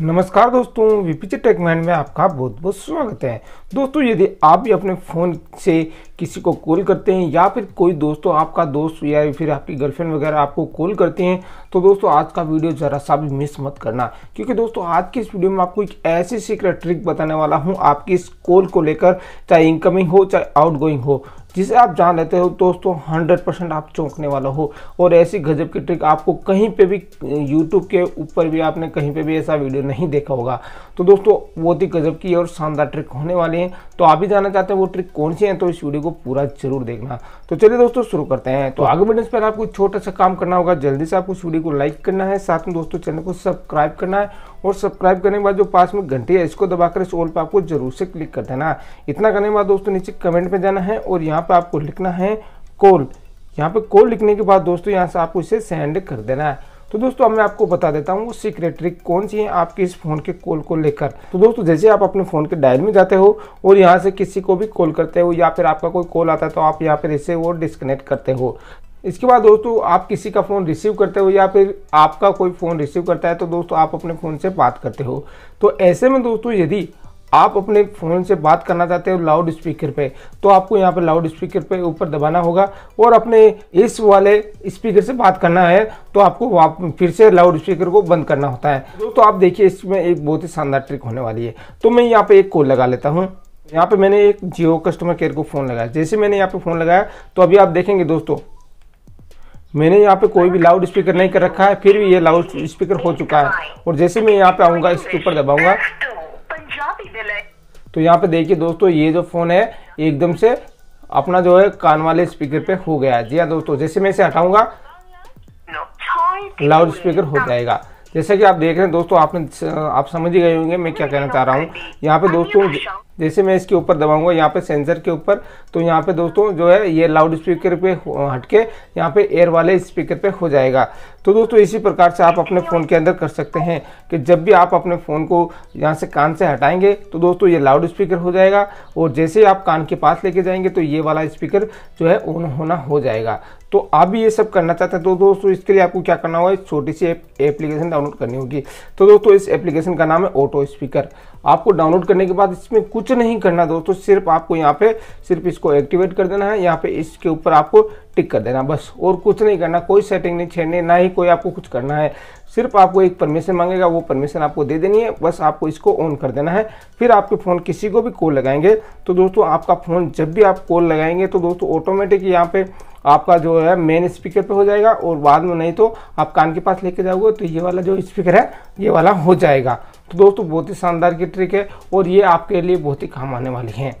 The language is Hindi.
नमस्कार दोस्तों वीपीचे टेकमैन में आपका बहुत बहुत स्वागत है। दोस्तों, यदि आप भी अपने फ़ोन से किसी को कॉल करते हैं या फिर कोई दोस्तों आपका दोस्त या फिर आपकी गर्लफ्रेंड वगैरह आपको कॉल करते हैं तो दोस्तों, आज का वीडियो ज़रा सा भी मिस मत करना। क्योंकि दोस्तों, आज की इस वीडियो में आपको एक ऐसी सीक्रेट ट्रिक बताने वाला हूँ, आपकी इस कॉल को लेकर, चाहे इनकमिंग हो, चाहे आउटगोइंग हो। जिसे आप जान लेते हो, दोस्तों 100 परसेंट आप चौंकने वाला हो। और ऐसी गजब की ट्रिक आपको कहीं पे भी यूट्यूब के ऊपर भी आपने कहीं पे भी ऐसा वीडियो नहीं देखा होगा। तो दोस्तों, बहुत ही गजब की और शानदार ट्रिक होने वाली है। तो आप भी जानना चाहते हैं वो ट्रिक कौन सी है तो इस वीडियो को पूरा ज़रूर देखना। तो चलिए दोस्तों, शुरू करते हैं। तो आगे बढ़ने से पहले आपको छोटा सा काम करना होगा। जल्दी से आपको इस वीडियो को लाइक करना है, साथ में दोस्तों चैनल को सब्सक्राइब करना है। और सब्सक्राइब करने के बाद जो पास में घंटी है, इसको दबाकर इस ऑल पर आपको ज़रूर से क्लिक कर देना। इतना करने के बाद दोस्तों नीचे कमेंट में जाना है और यहाँ पर आपको लिखना है कॉल। यहाँ पे कॉल लिखने के बाद दोस्तों यहाँ से आपको इसे सेंड कर देना है। तो दोस्तों अब मैं आपको बता देता हूँ वो सीक्रेट ट्रिक कौन सी है आपके इस फ़ोन के कॉल को लेकर। तो दोस्तों जैसे आप अपने फ़ोन के डायल में जाते हो और यहाँ से किसी को भी कॉल करते हो या फिर आपका कोई कॉल आता है तो आप यहाँ पर इसे वो डिस्कनेक्ट करते हो। इसके बाद दोस्तों आप किसी का फ़ोन रिसीव करते हो या फिर आपका कोई फ़ोन रिसीव करता है तो दोस्तों आप अपने फ़ोन से बात करते हो। तो ऐसे में दोस्तों यदि आप अपने फ़ोन से बात करना चाहते हो लाउड स्पीकर पे तो आपको यहाँ पे लाउड स्पीकर पे ऊपर दबाना होगा और अपने इस वाले स्पीकर से बात करना है तो आपको आप फिर से लाउड स्पीकर को बंद करना होता है। तो आप देखिए, इसमें एक बहुत ही शानदार ट्रिक होने वाली है। तो मैं यहाँ पे एक कॉल लगा लेता हूँ। यहाँ पे मैंने एक जियो कस्टमर केयर को फ़ोन लगाया। जैसे मैंने यहाँ पे फ़ोन लगाया तो अभी आप देखेंगे दोस्तों, मैंने यहाँ पे कोई भी लाउड स्पीकर नहीं कर रखा है, फिर भी ये लाउड स्पीकर हो चुका है। और जैसे मैं यहाँ पे आऊँगा, इसके ऊपर दबाऊँगा। तो यहाँ पे देखिए दोस्तों ये जो फ़ोन है एकदम से अपना जो है कान वाले स्पीकर पे हो गया है। जी हाँ दोस्तों जैसे मैं इसे हटाऊँगा लाउड स्पीकर हो जाएगा। जैसा कि आप देख रहे हैं दोस्तों, आपने, आप समझ ही गए होंगे मैं क्या कहना चाह रहा हूँ। यहाँ पे दोस्तों, जैसे मैं इसके ऊपर दबाऊँगा, यहाँ पे सेंसर के ऊपर तो यहाँ पे दोस्तों जो है ये लाउड स्पीकर पे हटके यहाँ पे एयर वाले स्पीकर पे हो जाएगा। तो दोस्तों, इसी प्रकार से आप अपने फ़ोन के अंदर कर सकते हैं कि जब भी आप अपने फ़ोन को यहाँ से कान से हटाएँगे तो दोस्तों ये लाउड स्पीकर हो जाएगा और जैसे ही आप कान के पास लेके जाएँगे तो ये वाला स्पीकर जो है ऑन होना हो जाएगा। तो आप भी ये सब करना चाहते हैं तो दोस्तों, इसके लिए आपको क्या करना होगा? छोटी सी एप्लीकेशन डाउनलोड करनी होगी। तो दोस्तों, इस एप्लीकेशन का नाम है ऑटो स्पीकर आपको डाउनलोड करने के बाद इसमें कुछ नहीं करना दोस्तों, सिर्फ़ आपको यहाँ पे, सिर्फ़ इसको एक्टिवेट कर देना है। यहाँ पे इसके ऊपर आपको टिक कर देना बस। और कुछ नहीं करना, कोई सेटिंग नहीं छेड़नी, ना ही कोई आपको कुछ करना है। सिर्फ़ आपको एक परमिशन मांगेगा, वो परमिशन आपको दे देनी है, बस आपको इसको ऑन कर देना है। फिर आपके फ़ोन किसी को भी कॉल लगाएँगे। तो दोस्तों, आपका फ़ोन जब भी आप कॉल लगाएँगे तो दोस्तों ऑटोमेटिक यहाँ पे आपका जो है मेन स्पीकर पे हो जाएगा और बाद में नहीं तो आप कान के पास लेके जाओगे तो ये वाला जो स्पीकर है, ये वाला हो जाएगा। तो दोस्तों, बहुत ही शानदार की ट्रिक है और ये आपके लिए बहुत ही काम आने वाली है।